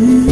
Mm-hmm.